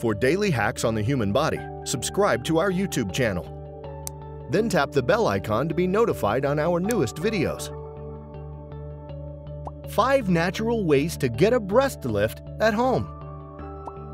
For daily hacks on the human body, subscribe to our YouTube channel. Then tap the bell icon to be notified on our newest videos. 5 Natural Ways to Get a Breast Lift at Home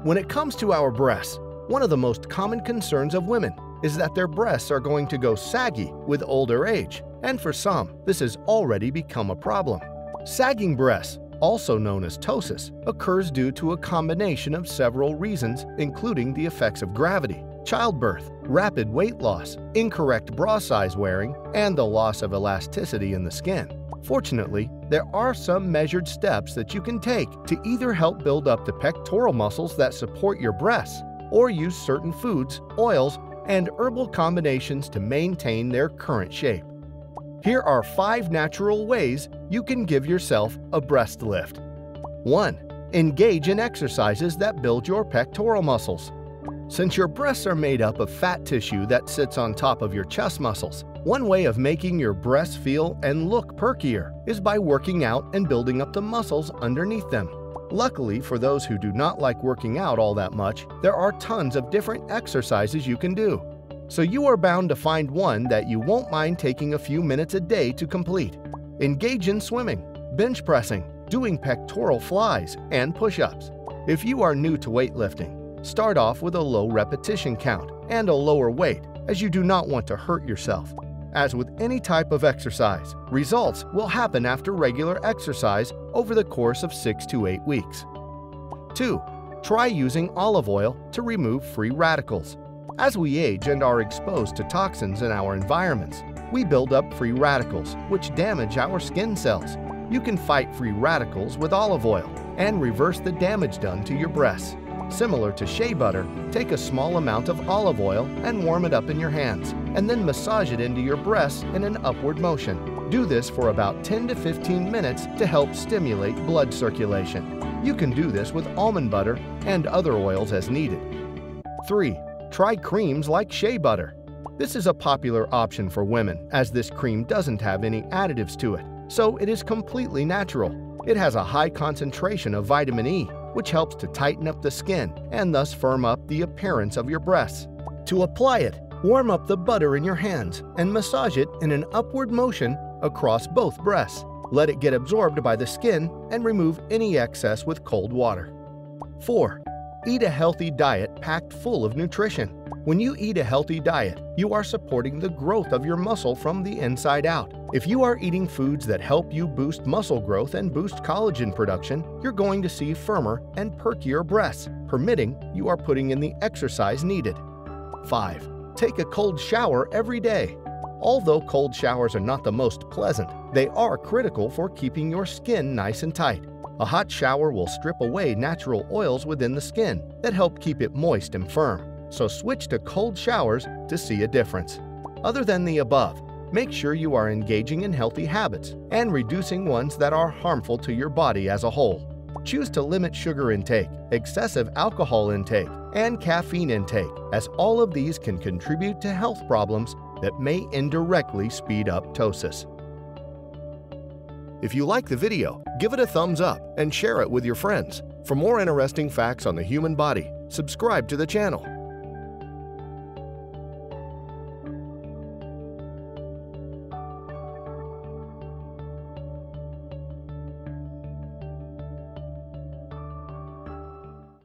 When it comes to our breasts, one of the most common concerns of women is that their breasts are going to go saggy with older age, and for some, this has already become a problem. Sagging breasts, also known as ptosis, occurs due to a combination of several reasons, including the effects of gravity, childbirth, rapid weight loss, incorrect bra size wearing, and the loss of elasticity in the skin. Fortunately, there are some measured steps that you can take to either help build up the pectoral muscles that support your breasts or use certain foods, oils, and herbal combinations to maintain their current shape. Here are 5 natural ways you can give yourself a breast lift. 1. Engage in exercises that build your pectoral muscles. Since your breasts are made up of fat tissue that sits on top of your chest muscles, one way of making your breasts feel and look perkier is by working out and building up the muscles underneath them. Luckily, for those who do not like working out all that much, there are tons of different exercises you can do. So you are bound to find one that you won't mind taking a few minutes a day to complete. Engage in swimming, bench pressing, doing pectoral flies, and push-ups. If you are new to weightlifting, start off with a low repetition count and a lower weight as you do not want to hurt yourself. As with any type of exercise, results will happen after regular exercise over the course of 6 to 8 weeks. 2. Try using olive oil to remove free radicals. As we age and are exposed to toxins in our environments, we build up free radicals, which damage our skin cells. You can fight free radicals with olive oil and reverse the damage done to your breasts. Similar to shea butter, take a small amount of olive oil and warm it up in your hands, and then massage it into your breasts in an upward motion. Do this for about 10 to 15 minutes to help stimulate blood circulation. You can do this with almond butter and other oils as needed. 3. Try creams like shea butter. This is a popular option for women as this cream doesn't have any additives to it, so it is completely natural. It has a high concentration of vitamin E, which helps to tighten up the skin and thus firm up the appearance of your breasts. To apply it, warm up the butter in your hands and massage it in an upward motion across both breasts. Let it get absorbed by the skin and remove any excess with cold water. 4. Eat a healthy diet packed full of nutrition. When you eat a healthy diet, you are supporting the growth of your muscle from the inside out. If you are eating foods that help you boost muscle growth and boost collagen production, you're going to see firmer and perkier breasts, permitting you are putting in the exercise needed. 5. Take a cold shower every day. Although cold showers are not the most pleasant, they are critical for keeping your skin nice and tight. A hot shower will strip away natural oils within the skin that help keep it moist and firm so switch to cold showers to see a difference. Other than the above, make sure you are engaging in healthy habits and reducing ones that are harmful to your body as a whole. Choose to limit sugar intake, excessive alcohol intake, and caffeine intake, as all of these can contribute to health problems that may indirectly speed up ptosis. If you like the video, give it a thumbs up and share it with your friends. For more interesting facts on the human body, subscribe to the channel.